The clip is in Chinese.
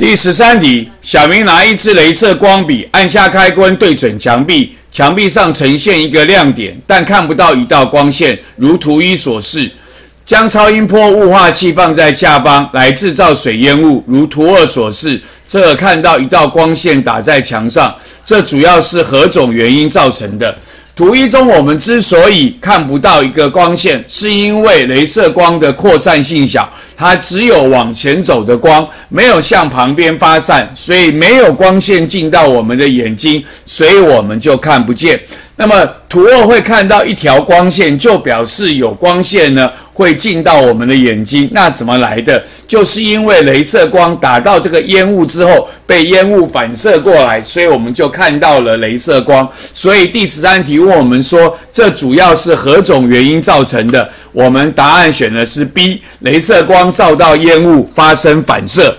第十三题，小明拿一支镭射光笔，按下开关，对准墙壁，墙壁上呈现一个亮点，但看不到一道光线，如图一所示。将超音波雾化器放在下方，来制造水烟雾，如图二所示。这看到一道光线打在墙上，这主要是何种原因造成的？图一中，我们之所以看不到一个光线，是因为镭射光的扩散性小，它只有往前走的光，没有向旁边发散，所以没有光线进到我们的眼睛，所以我们就看不见。那么图二会看到一条光线，就表示有光线呢会进到我们的眼睛。那怎么来的？就是因为镭射光打到这个烟雾之后，被烟雾反射过来，所以我们就看到了镭射光。所以第十三题问我们说，这主要是何种原因造成的？我们答案选的是 B，镭射光照到烟雾发生反射。